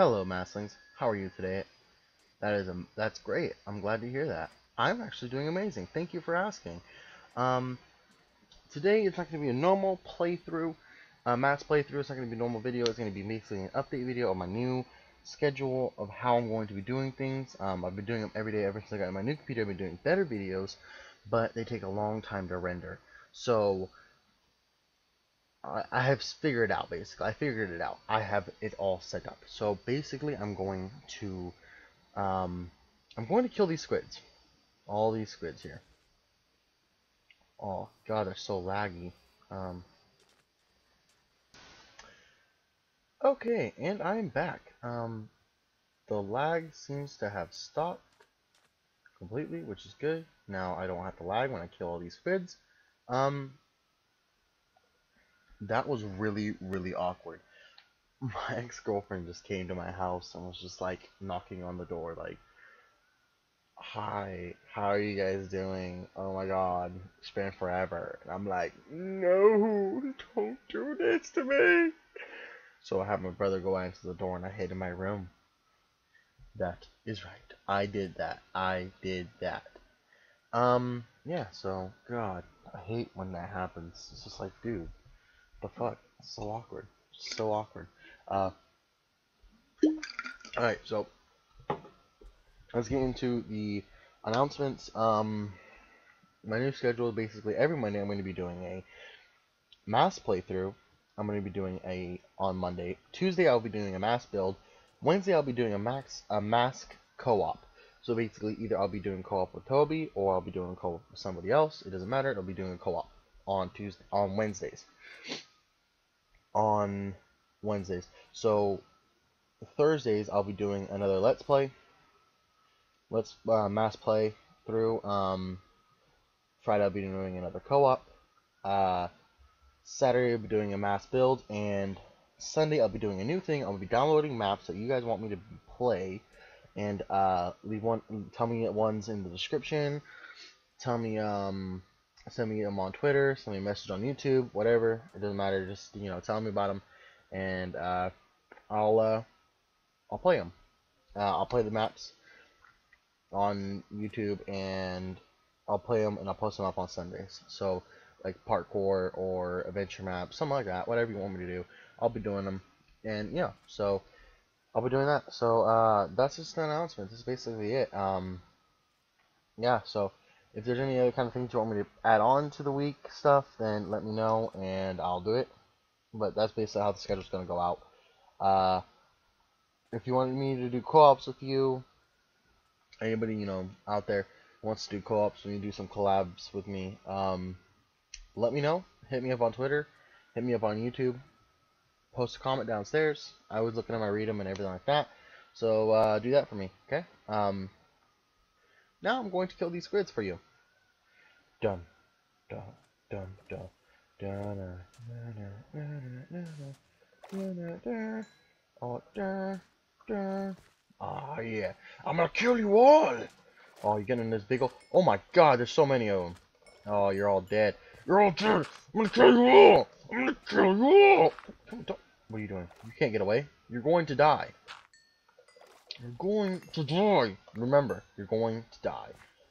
Hello, Masklings. How are you today? That is a that's great. I'm glad to hear that. I'm actually doing amazing. Thank you for asking. Um, today it's not going to be a normal playthrough, uh, Matt's playthrough. It's not going to be a normal video. It's going to be basically an update video of my new schedule of how I'm going to be doing things. Um, I've been doing them every day ever since I got my new computer. I've been doing better videos, but they take a long time to render. So I, have figured it out basically. I figured it out. I have it all set up. So basically, I'm going to um, I'm going to kill these squids. All these squids here. Oh god, they're so laggy. Um, okay, and I'm back. Um, the lag seems to have stopped completely, which is good. Now I don't have to lag when I kill all these squids. Um, that was really, really awkward. My ex-girlfriend just came to my house and was just like knocking on the door like, Hi, how are you guys doing? Oh my god, it's been forever. And I'm like, no, don't do this to me. So I have my brother go answer the door and I hid in my room. That is right. I did that. I did that. Um, yeah, so, God, I hate when that happens. It's just like, dude, the fuck? So awkward. so awkward. Uh, alright, so, let's get into the announcements. Um, my new schedule basically every Monday I'm going to be doing a mass playthrough. I'm going to be doing a on Monday. Tuesday I'll be doing a mass build. Wednesday I'll be doing a max a mask co-op. So basically either I'll be doing co-op with Toby or I'll be doing co-op with somebody else. It doesn't matter. I'll be doing a co-op on Tuesday on Wednesdays. On Wednesdays. So Thursdays I'll be doing another Let's Play let's uh, mass play through. Um, Friday I'll be doing another co-op. Uh, Saturday I'll be doing a mass build, and Sunday I'll be doing a new thing. I'll be downloading maps that you guys want me to play, and uh, leave one. Tell me ones in the description. Tell me um, send me them on Twitter. Send me a message on YouTube. Whatever. It doesn't matter. Just you know, tell me about them, and uh, I'll uh, I'll play them. Uh, I'll play the maps on YouTube and I'll play them and I'll post them up on Sundays. So like parkour or adventure map, something like that, whatever you want me to do, I'll be doing them. And yeah, so I'll be doing that. So uh, that's just an announcement. This is basically it. Um, yeah, so if there's any other kind of things you want me to add on to the week stuff, then let me know and I'll do it. But that's basically how the schedule's going to go out. Uh, if you want me to do co-ops with you, anybody you know out there wants to do co-ops when you do some collabs with me, um, let me know. Hit me up on Twitter. Hit me up on YouTube. Post a comment downstairs. I was looking at my read them and everything like that. So uh, do that for me, okay? Um, now I'm going to kill these squids for you. Done. Done. Done. Done. Dun, oh, dun, dun. Oh, ah, yeah. I'm gonna kill you all! Oh, you're getting this big old... Oh my god, there's so many of them. Oh, you're all dead. You're all dead! I'm gonna kill you all! I'm gonna kill you all! What are you doing? You can't get away. You're going to die. You're going to die. Remember, you're going to die.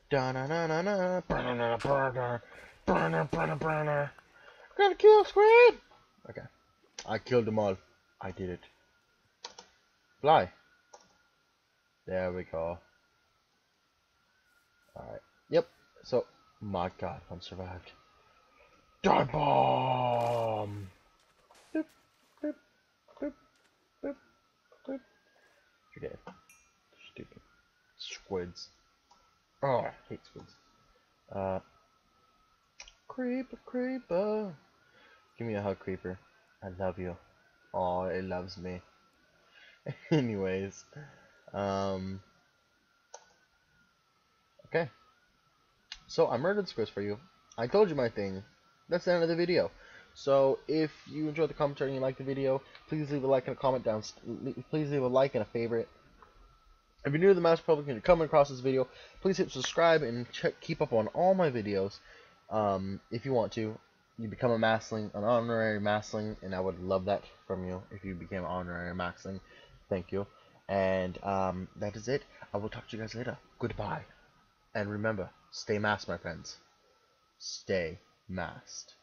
Da na na na na. Burner, burner, burner, burner, burner. Gotta kill squid. Okay, I killed them all. I did it. Fly. There we go. Alright. Yep. So, my god, one survived. Dive bomb! Boop, boop, boop, You're. Stupid. Squids. Oh, I hate squids. Uh, creeper, creeper. Give me a hug, creeper. I love you. Oh, it loves me. Anyways. Um, okay. So I murdered squids for you. I told you my thing. That's the end of the video. So if you enjoyed the commentary and you like the video, please leave a like and a comment down. Please leave a like and a favorite. If you're new to the Mass Republic and you're coming across this video, please hit subscribe and check keep up on all my videos. Um, if you want to, you become a Maskling, an honorary Maskling, and I would love that from you if you became an honorary Maskling. Thank you. And um, that is it. I will talk to you guys later. Goodbye. And remember, stay masked, my friends. Stay masked.